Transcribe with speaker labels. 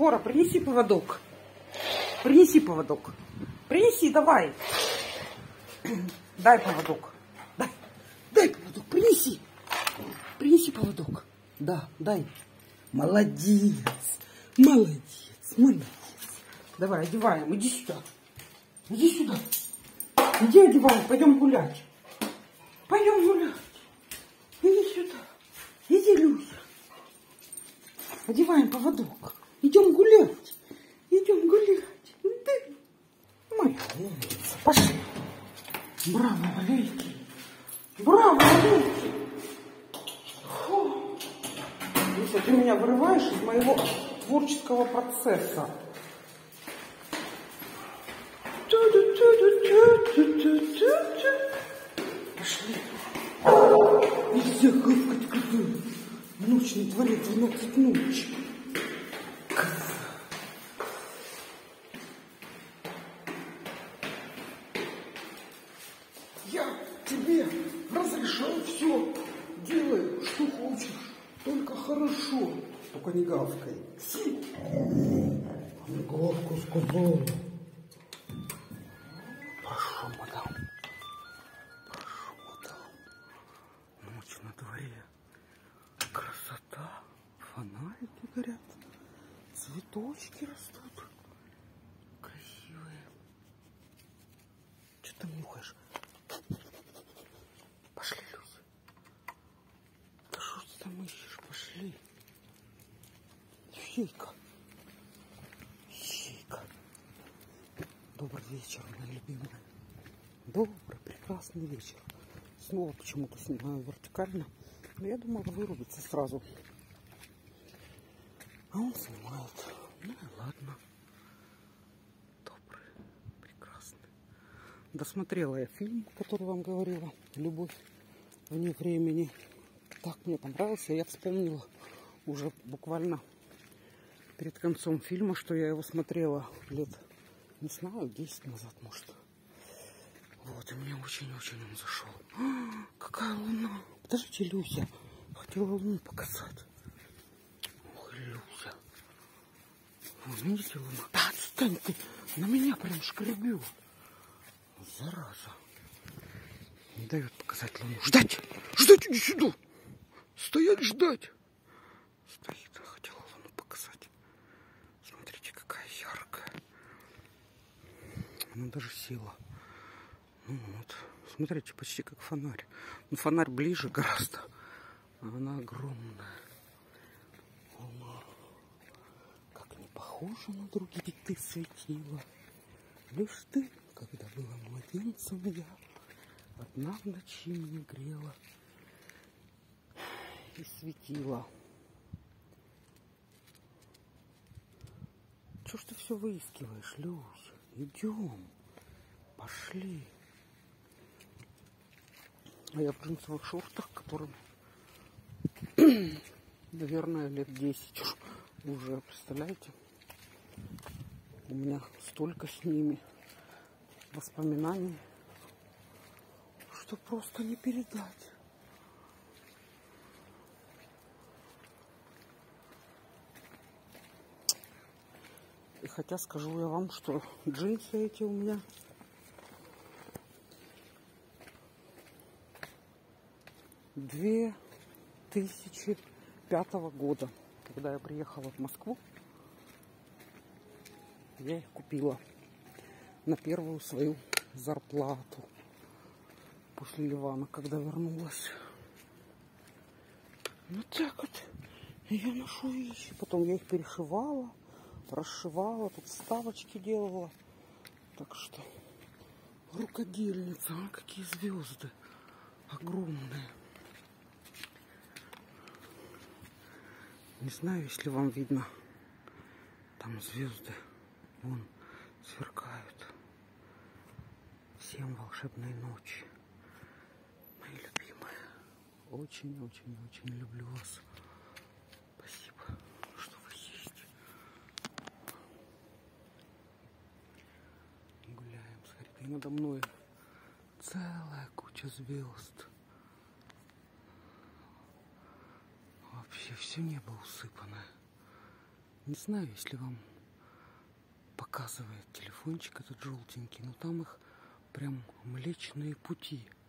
Speaker 1: Кора, принеси поводок. Принеси поводок. Принеси, давай. Дай поводок. Дай. Дай поводок. Принеси. Принеси поводок. Да, дай. Молодец. Молодец. Молодец. Давай, одеваем. Иди сюда. Иди сюда. Иди одеваем. Пойдем гулять. Пойдем гулять. Иди сюда. Иди, Люся. Одеваем поводок. Идем гулять. Идем гулять. Ты. Молодец. Пошли. Браво, Валерий. Браво, Валерий. Люся, ты меня вырываешь из моего творческого процесса. Пошли. Нельзя гавкать козу. Ночь на дворе 12 ночи. Коза. Я тебе разрешаю все. Делай, что хочешь. Только хорошо. Только не. Си. Гавку сказала. Прошу, мадам. Прошу, мадам. Ночь на дворе. Красота. Фонарики горят. Цветочки растут. Красивые. Что ты мухаешь? Пошли, Люся. Да что ты там ищешь? Пошли. Ищейка. Ищейка. Добрый вечер, моя любимая. Добрый, прекрасный вечер. Снова почему-то снимаю вертикально. Но я думала вырубиться сразу. А он снимает. Ну и ладно. Добрый, прекрасный. Досмотрела я фильм, который вам говорила. Любовь вне времени. Так мне понравился. Я вспомнила уже буквально перед концом фильма, что я его смотрела лет, не знаю, 10 назад, может. Вот, и мне очень-очень он зашел. Какая луна! Подождите, Люся. Хотела луну показать. Ох, Люся. Вот, видите, луна? Да отстань ты! На меня прям шкребет. Зараза. Не дает показать луну. Ждать! Ждать, иди сюда! Стоять, ждать! Стоит, а хотела луну показать. Смотрите, какая яркая. Она даже села. Ну вот. Смотрите, почти как фонарь. Ну, фонарь ближе гораздо. А она огромная. Луна. Как не похожа на другие ты светила. Лишь ты, когда была младенцем я, Одна в ночи меня грела и светила. Чё ж ты все выискиваешь, Люся? Идем. Пошли. А я в джинсовых шортах, которым, наверное, лет 10 уж уже, представляете? У меня столько с ними воспоминаний, что просто не передать. И хотя скажу я вам, что джинсы эти у меня две тысячи пятого года, когда я приехала в Москву, я их купила на первую свою зарплату после Ливана, когда вернулась. Вот так вот я ношу вещи. Потом я их перешивала, расшивала, тут вставочки делала. Так что рукодельница, а какие звезды огромные. Не знаю, если вам видно. Там звезды. Вон сверкают. Всем волшебной ночи. Мои любимые. Очень-очень-очень люблю вас. Спасибо, что вы есть. Гуляем, смотрите, и надо мной целая куча звезд. Вообще все небо усыпанное. Не знаю, если вам показывает телефончик этот желтенький, но там их прям млечные пути –